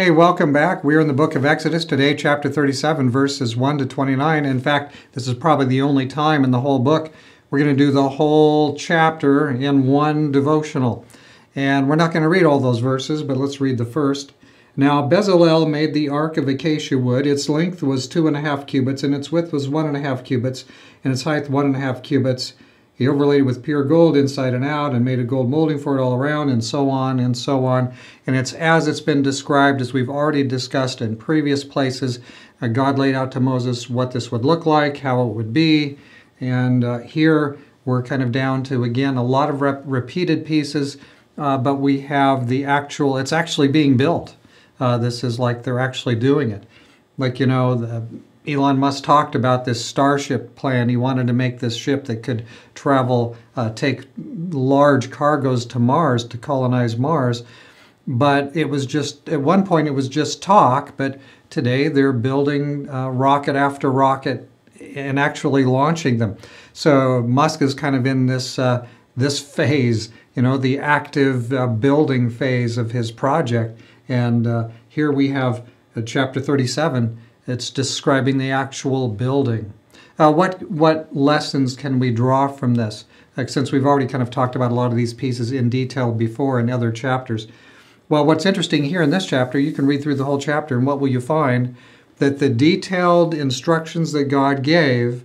Hey, welcome back. We're in the book of Exodus today, chapter 37, verses 1 to 29. In fact, this is probably the only time in the whole book we're going to do the whole chapter in one devotional. And we're not going to read all those verses, but let's read the first. Now Bezalel made the ark of acacia wood. Its length was two and a half cubits, and its width was one and a half cubits, and its height one and a half cubits. He overlaid it with pure gold inside and out and made a gold molding for it all around, and so on and so on. And it's as it's been described, as we've already discussed in previous places. Uh, God laid out to Moses what this would look like, how it would be. And uh, here we're kind of down to, again, a lot of rep- repeated pieces, uh, but we have the actual, it's actually being built. Uh, this is like they're actually doing it. Like, you know, the, Elon Musk talked about this Starship plan. He wanted to make this ship that could travel, uh, take large cargoes to Mars to colonize Mars. But it was just, at one point, it was just talk. But today they're building uh, rocket after rocket and actually launching them. So Musk is kind of in this, uh, this phase, you know, the active uh, building phase of his project. And uh, here we have uh, chapter 37 it's describing the actual building. Uh, what what lessons can we draw from this? Like, since we've already kind of talked about a lot of these pieces in detail before in other chapters. Well, what's interesting here in this chapter, you can read through the whole chapter, and what will you find? That the detailed instructions that God gave,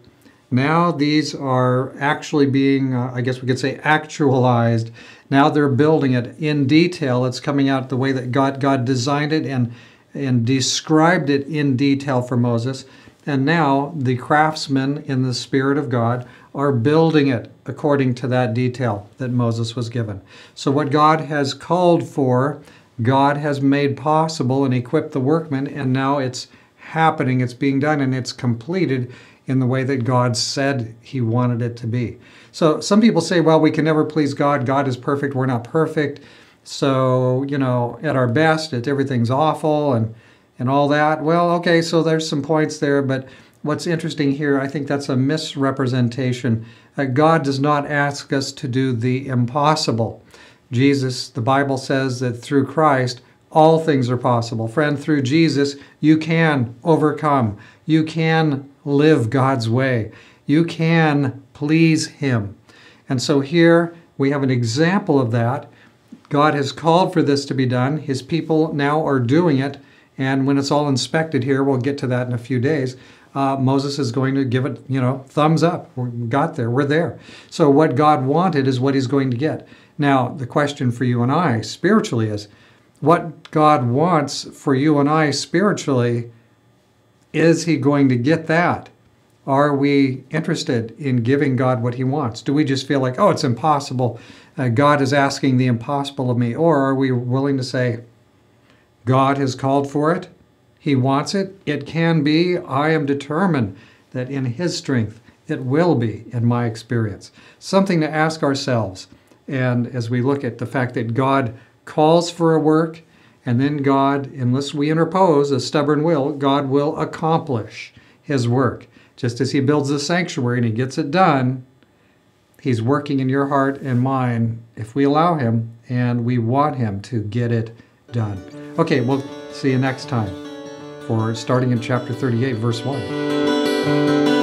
now these are actually being, uh, I guess we could say, actualized. Now they're building it in detail. It's coming out the way that God God designed it and and described it in detail for Moses. And now the craftsmen in the Spirit of God are building it according to that detail that Moses was given. So, what God has called for, God has made possible and equipped the workmen, and now it's happening, it's being done, and it's completed in the way that God said He wanted it to be. So, some people say, well, we can never please God. God is perfect. We're not perfect. So, you know, at our best, it, everything's awful and, and all that. Well, okay, so there's some points there, but what's interesting here, I think that's a misrepresentation. Uh, God does not ask us to do the impossible. Jesus, the Bible says that through Christ, all things are possible. Friend, through Jesus, you can overcome. You can live God's way. You can please Him. And so here we have an example of that God has called for this to be done. His people now are doing it. And when it's all inspected here, we'll get to that in a few days. Uh, Moses is going to give it, you know, thumbs up. We got there. We're there. So what God wanted is what he's going to get. Now, the question for you and I spiritually is what God wants for you and I spiritually, is he going to get that? Are we interested in giving God what he wants? Do we just feel like, oh, it's impossible? uh, God is asking the impossible of me? Or are we willing to say, God has called for it, He wants it, it can be, I am determined that in His strength it will be, in my experience? Something to ask ourselves. And as we look at the fact that God calls for a work, and then God, unless we interpose a stubborn will, God will accomplish His work. Just as He builds the sanctuary and He gets it done, He's working in your heart and mine if we allow Him and we want Him to get it done. Okay, we'll see you next time for starting in chapter 38, verse 1.